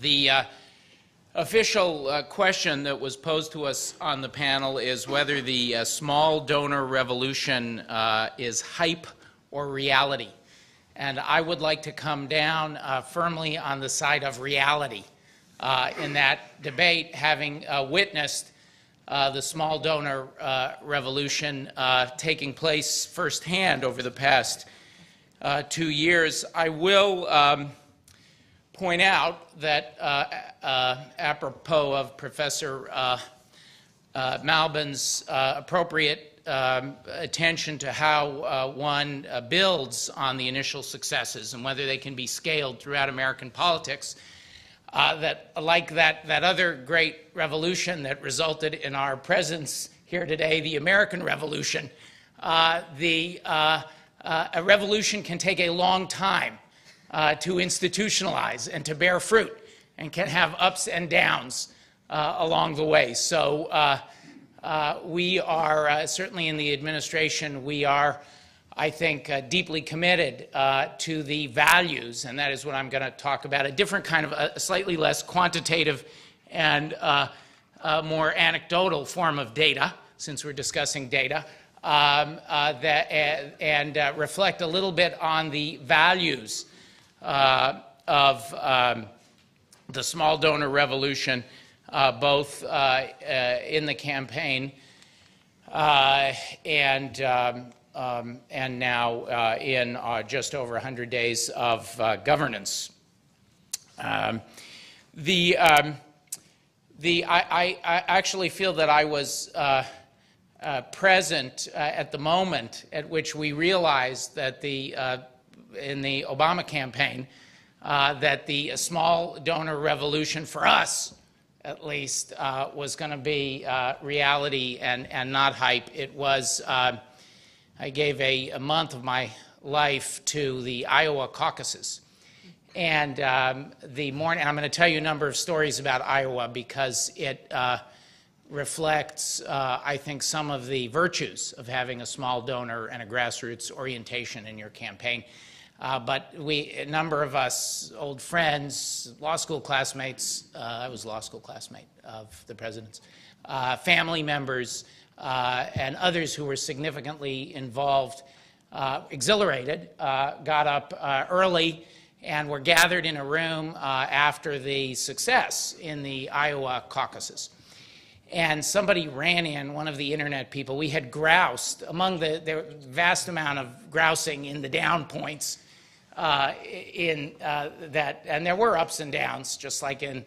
The uh, official uh, question that was posed to us on the panel is whether the uh, small donor revolution uh, is hype or reality. And I would like to come down uh, firmly on the side of reality uh, in that debate, having witnessed the small donor revolution taking place firsthand over the past two years. I will. Um, point out that uh, uh, apropos of Professor uh, uh Malbin's uh, appropriate um, attention to how uh, one builds on the initial successes and whether they can be scaled throughout American politics, that like that, that other great revolution that resulted in our presence here today, the American Revolution, the, a revolution can take a long time uh, to institutionalize and to bear fruit and can have ups and downs uh, along the way. So uh, uh we are, uh, certainly in the administration, we are, I think, uh, deeply committed to the values, and that is what I'm going to talk about, a different kind of, a slightly less quantitative and more anecdotal form of data, since we're discussing data. Um, that, and reflect a little bit on the values uh, of um, the small donor revolution, uh, both uh, in the campaign and, um, um, and now in just over 100 days of governance. Um, the, um, the, I, I, I, actually feel that I was uh, uh, present uh, at the moment at which we realized that the in the Obama campaign uh, that the small donor revolution for us, at least, uh, was going to be uh, reality and, and not hype. It was, uh, I gave a, a, month of my life to the Iowa caucuses. And um, the morning, I'm going to tell you a number of stories about Iowa because it uh, reflects, uh, I think, some of the virtues of having a small donor and a grassroots orientation in your campaign. Uh, but we, a number of us, old friends, law school classmates, uh, I was law school classmate of the president's, uh, family members, uh, and others who were significantly involved, exhilarated, got up early and were gathered in a room after the success in the Iowa caucuses and somebody ran in, one of the internet people. We had groused among the, the vast amount of grousing in the down points uh, in uh, that, and there were ups and downs, just like in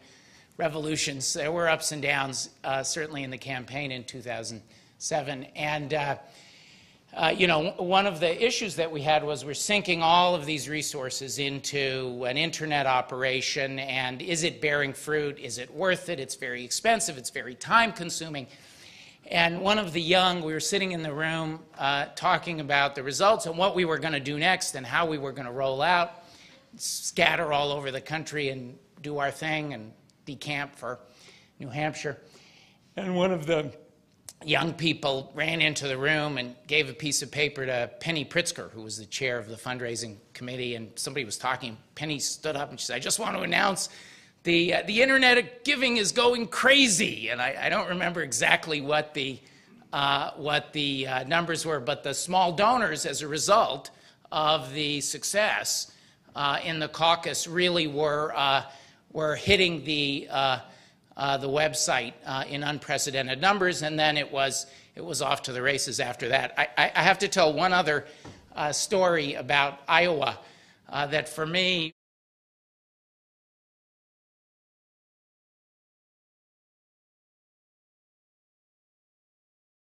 revolutions. There were ups and downs, uh, certainly in the campaign in 2007. And, uh, uh, you know, one of the issues that we had was we're sinking all of these resources into an internet operation, and is it bearing fruit? Is it worth it? It's very expensive, it's very time consuming. And one of the young, we were sitting in the room uh, talking about the results and what we were going to do next and how we were going to roll out, scatter all over the country and do our thing and decamp for New Hampshire. And one of the young people ran into the room and gave a piece of paper to Penny Pritzker, who was the chair of the fundraising committee, and somebody was talking. Penny stood up and she said, I just want to announce the, uh, the internet of giving is going crazy. And I, I don't remember exactly what the, uh, what the uh, numbers were, but the small donors as a result of the success uh, in the caucus really were, uh, were hitting the, uh, the website in unprecedented numbers. And then it was, it was off to the races after that. I, I have to tell one other story about Iowa that for me,